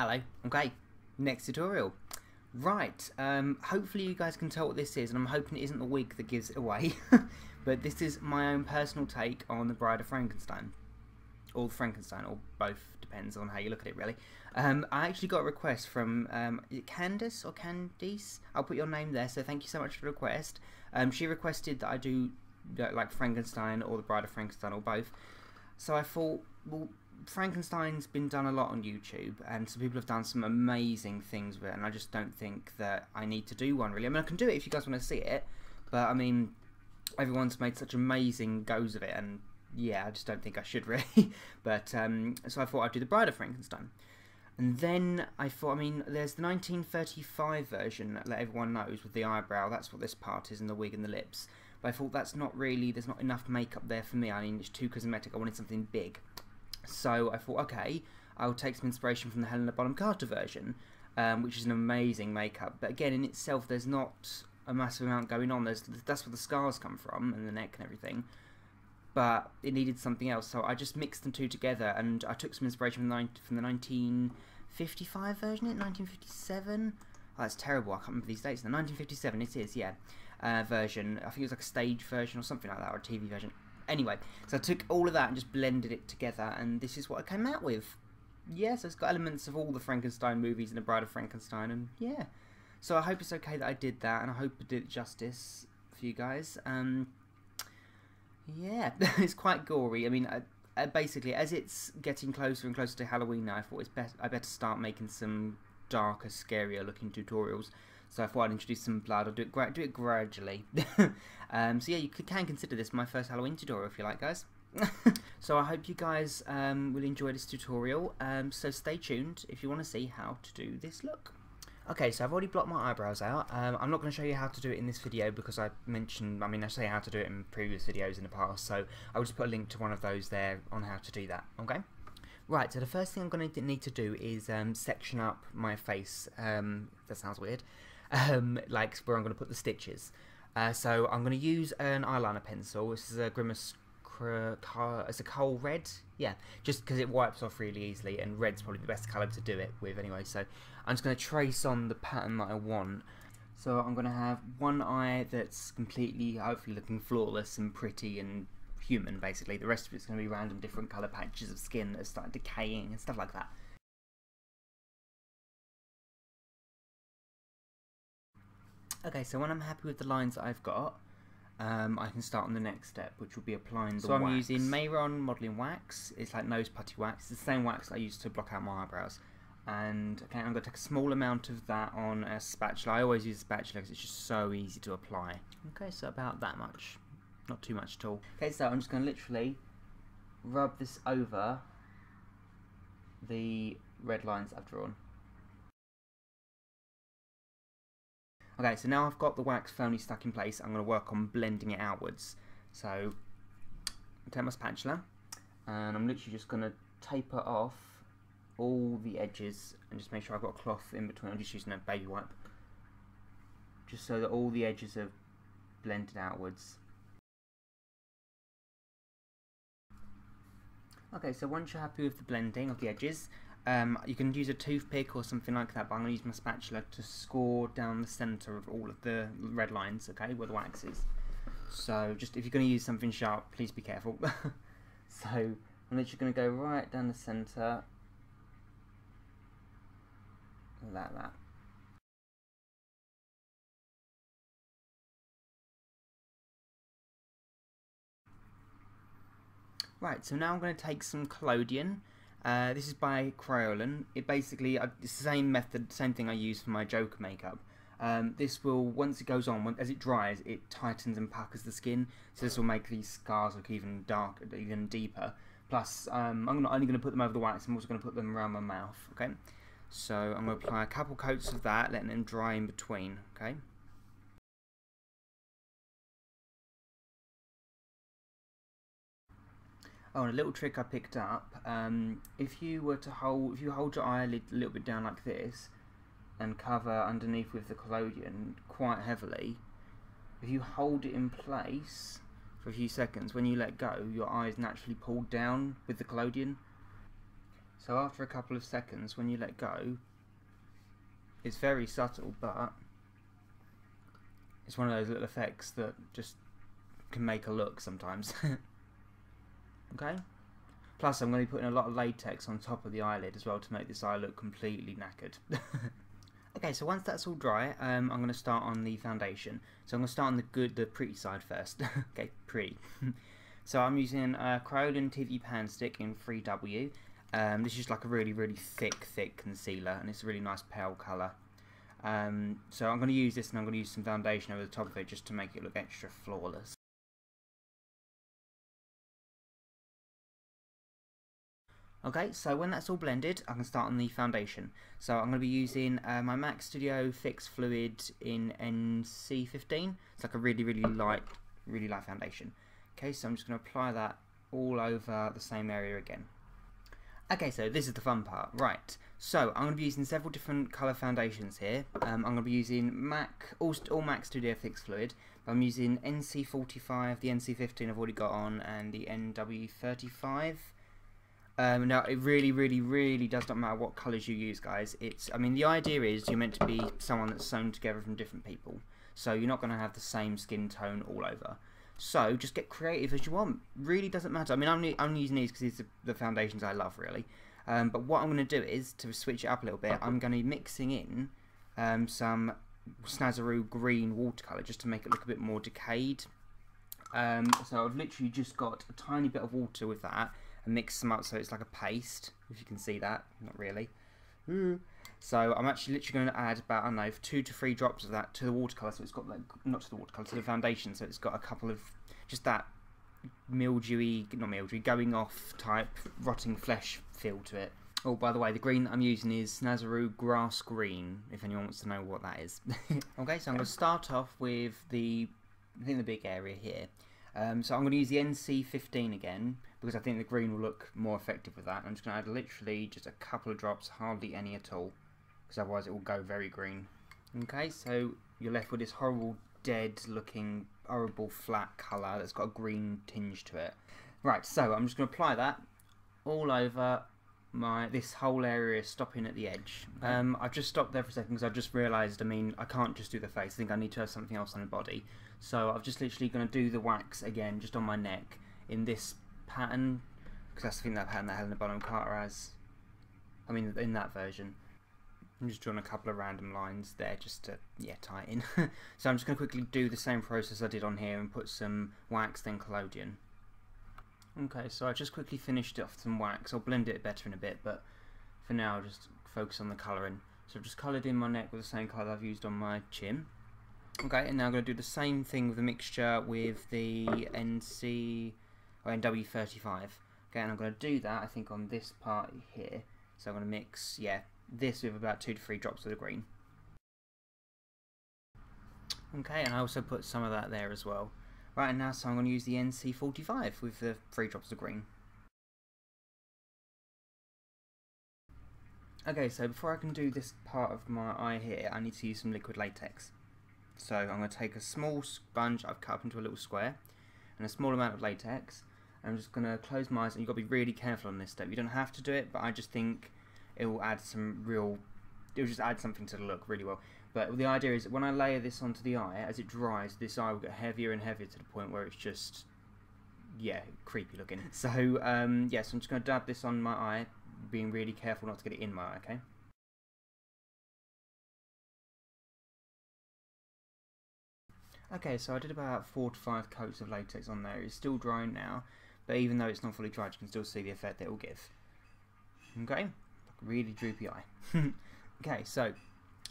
Hello. Okay, next tutorial. Right, um, hopefully you guys can tell what this is, and I'm hoping it isn't the wig that gives it away. but this is my own personal take on the Bride of Frankenstein. Or Frankenstein, or both, depends on how you look at it really. Um, I actually got a request from, um, Candice or Candice? I'll put your name there, so thank you so much for the request. Um, she requested that I do like Frankenstein or the Bride of Frankenstein or both. So I thought, well, Frankenstein's been done a lot on YouTube, and some people have done some amazing things with it, and I just don't think that I need to do one really. I mean, I can do it if you guys want to see it, but I mean, everyone's made such amazing goes of it, and yeah, I just don't think I should really. but um, so I thought I'd do the Bride of Frankenstein. And then I thought, I mean, there's the 1935 version that everyone knows with the eyebrow. That's what this part is, and the wig and the lips. But I thought that's not really, there's not enough makeup there for me. I mean, it's too cosmetic. I wanted something big. So I thought, okay, I'll take some inspiration from the Helena Bonham Carter version, um, which is an amazing makeup. But again, in itself, there's not a massive amount going on. There's that's where the scars come from and the neck and everything. But it needed something else, so I just mixed the two together, and I took some inspiration from the, from the 1955 version, it 1957. Oh, that's terrible. I can't remember these dates. The 1957, it is, yeah, uh, version. I think it was like a stage version or something like that, or a TV version. Anyway, so I took all of that and just blended it together, and this is what I came out with. Yeah, so it's got elements of all the Frankenstein movies and The Bride of Frankenstein, and yeah. So I hope it's okay that I did that, and I hope I did it justice for you guys. Um, yeah, it's quite gory. I mean, I, I basically, as it's getting closer and closer to Halloween now, I thought it's best. I better start making some darker, scarier looking tutorials. So I thought I'd introduce some blood. I'll do it, do it gradually. um, so yeah, you can consider this my first Halloween tutorial if you like, guys. so I hope you guys um, will enjoy this tutorial. Um, so stay tuned if you want to see how to do this look. Okay, so I've already blocked my eyebrows out. Um, I'm not going to show you how to do it in this video because I mentioned, I mean, I say how to do it in previous videos in the past, so I will just put a link to one of those there on how to do that, okay? Right, so the first thing I'm going to need to do is um, section up my face. Um, that sounds weird. Um, like where I'm going to put the stitches. Uh, so I'm going to use an eyeliner pencil. This is a Grimas. It's a kohl red. Yeah, just because it wipes off really easily, and red's probably the best colour to do it with anyway. So I'm just going to trace on the pattern that I want. So I'm going to have one eye that's completely, hopefully looking flawless and pretty and human, basically. The rest of it's going to be random different colour patches of skin that start decaying and stuff like that. Okay, so when I'm happy with the lines that I've got, um, I can start on the next step, which will be applying the so wax. I'm using Mehron Modelling Wax. It's like nose putty wax. It's the same wax I use to block out my eyebrows. And okay, I'm going to take a small amount of that on a spatula. I always use a spatula because it's just so easy to apply. Okay, so about that much. Not too much at all. Okay, so I'm just going to literally rub this over the red lines I've drawn. Okay, so now I've got the wax firmly stuck in place, I'm going to work on blending it outwards. So, I take my spatula, and I'm literally just going to taper off all the edges, and just make sure I've got a cloth in between. I'm just using a baby wipe. Just so that all the edges are blended outwards. Okay, so once you're happy with the blending of the edges, um, you can use a toothpick or something like that, but I'm going to use my spatula to score down the centre of all of the red lines, okay, where the wax is. So just if you're going to use something sharp, please be careful. so I'm literally going to go right down the centre, like that. Right, so now I'm going to take some collodion uh, this is by Kryolan. It basically, uh, it's the same method, same thing I use for my Joker makeup. Um, this will, once it goes on, when, as it dries, it tightens and puckers the skin, so this will make these scars look even darker, even deeper. Plus, um, I'm not only going to put them over the wax, I'm also going to put them around my mouth, okay? So I'm going to apply a couple coats of that, letting them dry in between, okay? Oh, and a little trick I picked up. Um, if you were to hold, if you hold your eyelid a little bit down like this, and cover underneath with the collodion quite heavily, if you hold it in place for a few seconds, when you let go, your eyes naturally pull down with the collodion. So after a couple of seconds, when you let go, it's very subtle, but it's one of those little effects that just can make a look sometimes. okay? Plus, I'm going to be putting a lot of latex on top of the eyelid as well to make this eye look completely knackered. okay, so once that's all dry, um, I'm going to start on the foundation. So I'm going to start on the good, the pretty side first. okay, pretty. so I'm using a Kryolan TV Pan Stick in 3W. Um, this is like a really, really thick, thick concealer, and it's a really nice pale colour. Um, so I'm going to use this and I'm going to use some foundation over the top of it just to make it look extra flawless. Okay, so when that's all blended, I can start on the foundation. So I'm going to be using uh, my MAC Studio Fix Fluid in NC15. It's like a really, really light, really light foundation. Okay, so I'm just going to apply that all over the same area again. Okay, so this is the fun part. Right, so I'm going to be using several different colour foundations here. Um, I'm going to be using MAC, all, all MAC Studio Fix Fluid. I'm using NC45, the NC15 I've already got on, and the NW35. Um, now, it really, really, really does not matter what colours you use, guys. It's, I mean, the idea is you're meant to be someone that's sewn together from different people. So you're not going to have the same skin tone all over. So just get creative as you want. Really doesn't matter. I mean, I'm, I'm using these because these are the foundations I love, really. Um, but what I'm going to do is, to switch it up a little bit, I'm going to be mixing in um, some Snazaroo green watercolour just to make it look a bit more decayed. Um, so I've literally just got a tiny bit of water with that and mix them up so it's like a paste, if you can see that. Not really. So I'm actually literally going to add about, I don't know, two to three drops of that to the watercolour. So it's got, like, not to the watercolour, to the foundation. So it's got a couple of, just that mildewy, not mildewy, going off type rotting flesh feel to it. Oh, by the way, the green that I'm using is Snazaroo Grass Green, if anyone wants to know what that is. okay, so I'm going to start off with the, I think the big area here. Um, so I'm going to use the NC15 again, because I think the green will look more effective with that. I'm just going to add literally just a couple of drops, hardly any at all, because otherwise it will go very green. Okay, so you're left with this horrible, dead looking, horrible flat colour that's got a green tinge to it. Right, so I'm just going to apply that all over my this whole area stopping at the edge. Um, I've just stopped there for a second because I've just realised, I mean, I can't just do the face. I think I need to have something else on the body. So I'm just literally going to do the wax again, just on my neck, in this pattern, because that's the thing that pattern that Helena Bonham Carter has. I mean, in that version. I'm just drawing a couple of random lines there just to, yeah, tie in. so I'm just going to quickly do the same process I did on here and put some wax, then collodion. Okay, so I just quickly finished off some wax. I'll blend it better in a bit, but for now I'll just focus on the colouring. So I've just coloured in my neck with the same colour I've used on my chin. Okay, and now I'm going to do the same thing with the mixture with the NC or NW35. Okay, and I'm going to do that, I think, on this part here. So I'm going to mix, yeah, this with about two to three drops of the green. Okay, and I also put some of that there as well. Right, and now so I'm going to use the NC45 with the three drops of green. Okay, so before I can do this part of my eye here, I need to use some liquid latex. So I'm going to take a small sponge I've cut up into a little square and a small amount of latex. I'm just going to close my eyes and you've got to be really careful on this step. You don't have to do it, but I just think it will add some real, it will just add something to the look really well. But the idea is when I layer this onto the eye, as it dries, this eye will get heavier and heavier to the point where it's just, yeah, creepy looking. So, um, yes, yeah, so I'm just going to dab this on my eye, being really careful not to get it in my eye, okay? Okay, so I did about four to five coats of latex on there. It's still drying now, but even though it's not fully dried, you can still see the effect that it will give. Okay, really droopy eye. okay, so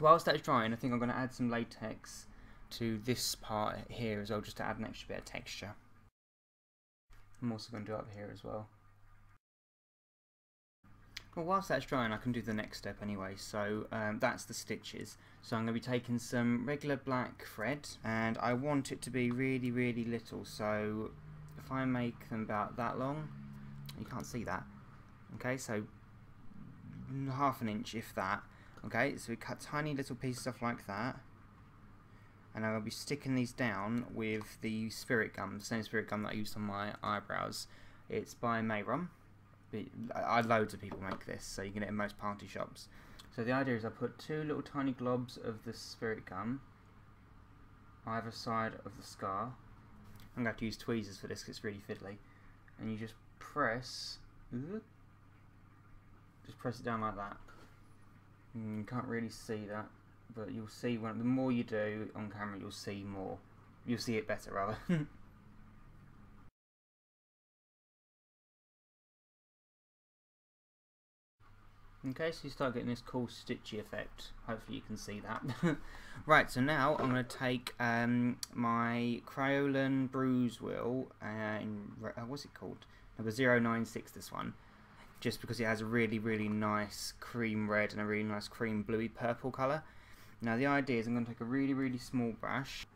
whilst that's drying, I think I'm going to add some latex to this part here as well, just to add an extra bit of texture. I'm also going to do up here as well. Well, whilst that's drying, I can do the next step anyway. So um, that's the stitches. So I'm going to be taking some regular black thread, and I want it to be really, really little. So if I make them about that long, you can't see that. Okay, so half an inch, if that. Okay, so we cut tiny little pieces off like that. And I'll be sticking these down with the spirit gum, the same spirit gum that I used on my eyebrows. It's by but I, loads of people make this, so you can get it in most party shops. So the idea is I put two little tiny globs of the spirit gum either side of the scar. I'm going to have to use tweezers for this because it's really fiddly. And you just press, just press it down like that. And you can't really see that, but you'll see when the more you do on camera, you'll see more. You'll see it better rather. Okay, so you start getting this cool stitchy effect. Hopefully you can see that. right, so now I'm going to take um, my Kryolan Bruise Wheel, and uh, what's it called? Number 096 this one. Just because it has a really, really nice cream red and a really nice cream bluey purple colour. Now the idea is I'm going to take a really, really small brush,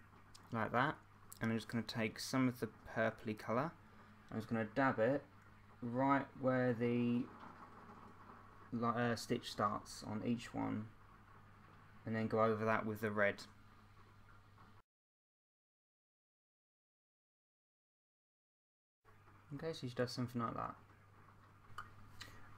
like that, and I'm just going to take some of the purpley colour. I'm just going to dab it right where the uh, stitch starts on each one and then go over that with the red. Okay, so she does something like that.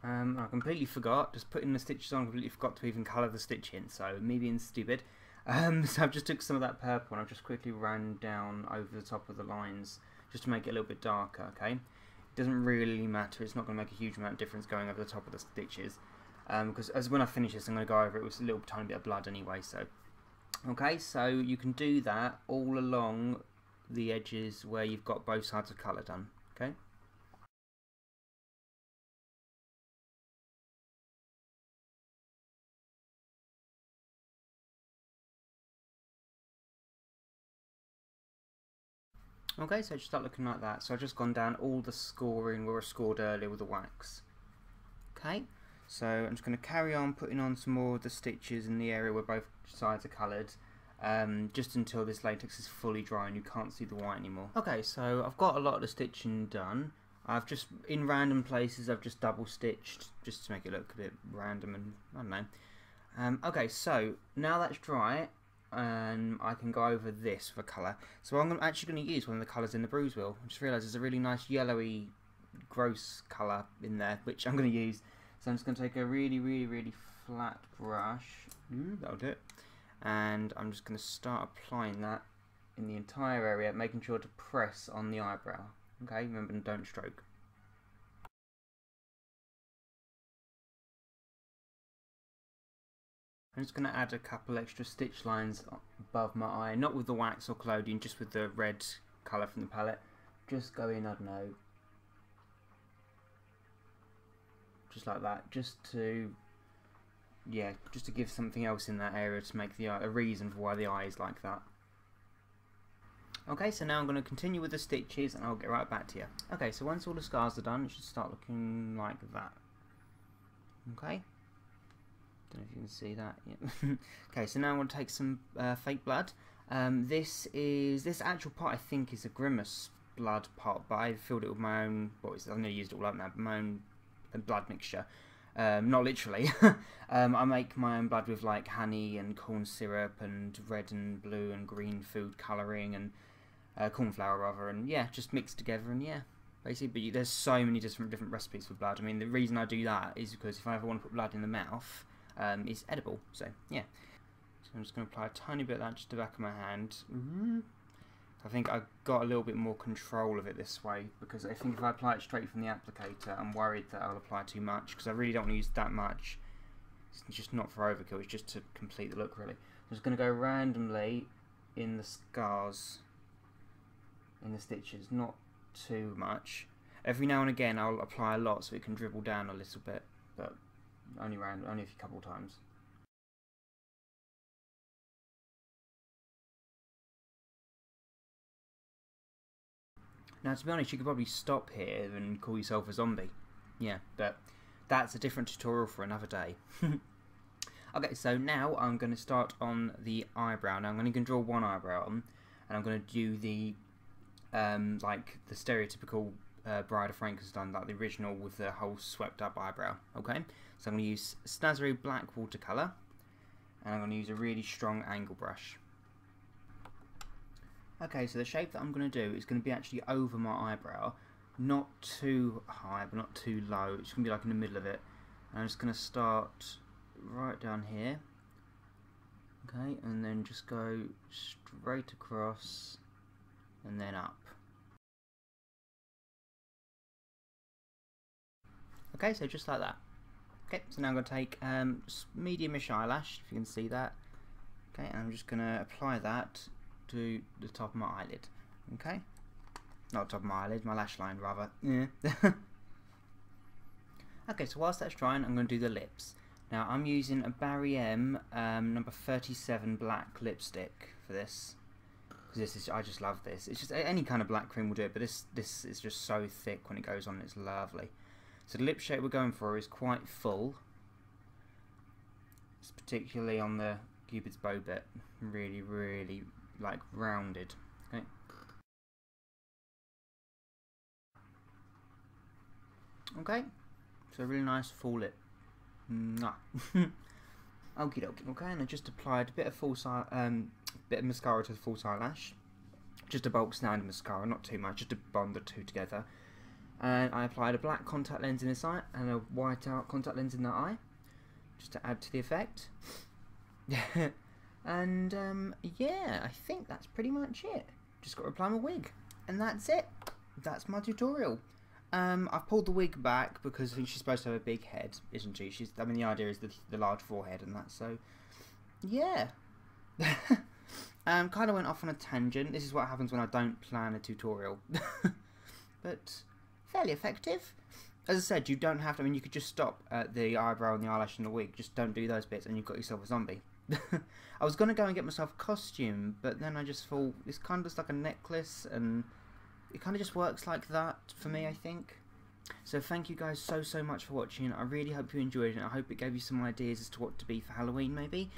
Um, I completely forgot, just putting the stitches on, completely forgot to even colour the stitch in, so me being stupid. Um, so I've just took some of that purple and I've just quickly ran down over the top of the lines just to make it a little bit darker, okay? It doesn't really matter. It's not going to make a huge amount of difference going over the top of the stitches. Um, because as when I finish this, I'm going to go over it with a little tiny bit of blood anyway. So, okay, so you can do that all along the edges where you've got both sides of colour done. Okay. Okay, so just start looking like that. So I've just gone down all the scoring where I scored earlier with the wax. Okay, so I'm just going to carry on putting on some more of the stitches in the area where both sides are coloured. Um, just until this latex is fully dry and you can't see the white anymore. Okay, so I've got a lot of the stitching done. I've just, in random places, I've just double stitched just to make it look a bit random and, I don't know. Um, okay, so now that's dry, and I can go over this for colour. So I'm actually going to use one of the colours in the bruise wheel. I just realised there's a really nice yellowy, gross colour in there, which I'm going to use. So I'm just going to take a really, really, really flat brush. Ooh, that'll do it. And I'm just going to start applying that in the entire area, making sure to press on the eyebrow. Okay, remember, don't stroke. I'm just going to add a couple extra stitch lines above my eye, not with the wax or collodion, just with the red colour from the palette. Just go in, I don't know, just like that, just to, yeah, just to give something else in that area to make the eye, a reason for why the eye is like that. Okay, so now I'm going to continue with the stitches and I'll get right back to you. Okay, so once all the scars are done, it should start looking like that. Okay. Don't know if you can see that. Yeah. okay, so now I'm going to take some uh, fake blood. Um, this is this actual pot I think is a Grimas blood pot, but I filled it with my own. What is it? I've never used it all up now. My own blood mixture. Um, not literally. um, I make my own blood with like honey and corn syrup and red and blue and green food colouring and uh, corn flour rather, and yeah, just mixed together and yeah, basically. But there's so many different different recipes for blood. I mean, the reason I do that is because if I ever want to put blood in the mouth, um, is edible. So yeah. So I'm just going to apply a tiny bit of that just to the back of my hand. Mm-hmm. I think I got a little bit more control of it this way because I think if I apply it straight from the applicator, I'm worried that I'll apply too much because I really don't want to use that much. It's just not for overkill, it's just to complete the look really. I'm just going to go randomly in the scars, in the stitches, not too much. Every now and again I'll apply a lot so it can dribble down a little bit, but only around, only a couple times. Now, to be honest, you could probably stop here and call yourself a zombie. Yeah, but that's a different tutorial for another day. okay, so now I'm going to start on the eyebrow. Now, I'm going to draw one eyebrow on, and I'm going to do the, um, like, the stereotypical uh, Bride of Frankenstein, like the original with the whole swept up eyebrow. Okay, so I'm going to use Snazzy Black Watercolour, and I'm going to use a really strong angle brush. Okay, so the shape that I'm going to do is going to be actually over my eyebrow, not too high, but not too low. It's going to be like in the middle of it. And I'm just going to start right down here. Okay, and then just go straight across and then up. Okay, so just like that. Okay, so now I'm going to take um, mediumish eyelash, if you can see that. Okay, and I'm just going to apply that to the top of my eyelid. Okay, not top of my eyelid, my lash line rather. Yeah. okay, so whilst that's drying, I'm going to do the lips. Now I'm using a Barry M um, number 37 black lipstick for this. Because this is, I just love this. It's just any kind of black cream will do it, but this this is just so thick when it goes on. It's lovely. So the lip shape we're going for is quite full. It's particularly on the Cupid's bow bit. Really, really like rounded. Okay. Okay. So really nice full lip. Okie dokie. Okay, and I just applied a bit of false eye, um, bit of mascara to the false eyelash. Just a bulk standard mascara, not too much, just to bond the two together and I applied a black contact lens in this eye and a white out contact lens in that eye just to add to the effect and um, yeah I think that's pretty much it. Just got to apply my wig. And that's it. That's my tutorial. Um, I've pulled the wig back because I think she's supposed to have a big head isn't she? She's I mean the idea is the, the large forehead and that so yeah. Um, kind of went off on a tangent. This is what happens when I don't plan a tutorial. But fairly effective. As I said, you don't have to, I mean, you could just stop at the eyebrow and the eyelash and the wig. Just don't do those bits and you've got yourself a zombie. I was going to go and get myself a costume, but then I just thought, it's kind of just like a necklace and it kind of just works like that for me, I think. So thank you guys so, so much for watching. I really hope you enjoyed it. I hope it gave you some ideas as to what to be for Halloween, maybe.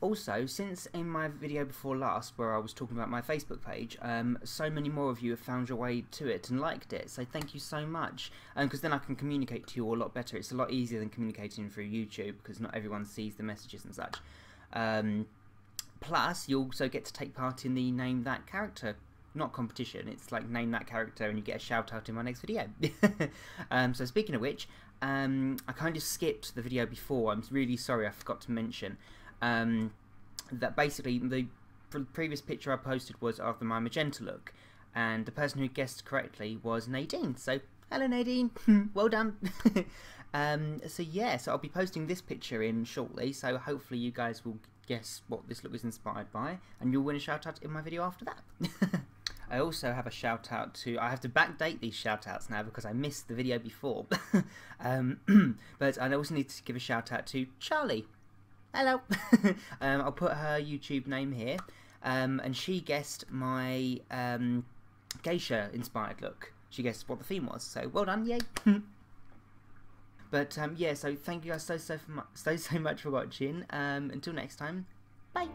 Also, since in my video before last, where I was talking about my Facebook page, um, so many more of you have found your way to it and liked it, so thank you so much. Because um, then I can communicate to you a lot better. It's a lot easier than communicating through YouTube, because not everyone sees the messages and such. Um, plus, you also get to take part in the Name That Character not competition. It's like name that character and you get a shout out in my next video. um, so speaking of which, um, I kind of skipped the video before. I'm really sorry I forgot to mention um, that basically the previous picture I posted was of the my magenta look, and the person who guessed correctly was Nadine. So hello Nadine, well done. um, so yeah, so I'll be posting this picture in shortly. So hopefully you guys will guess what this look was inspired by, and you'll win a shout out in my video after that. I also have a shout out to. I have to backdate these shout outs now because I missed the video before. um, but I also need to give a shout out to Charlie, hello. um, I'll put her YouTube name here. Um, and she guessed my um, geisha inspired look. She guessed what the theme was. So well done, yay. But um, yeah, so thank you guys so so, so so much for watching. Um, until next time, bye.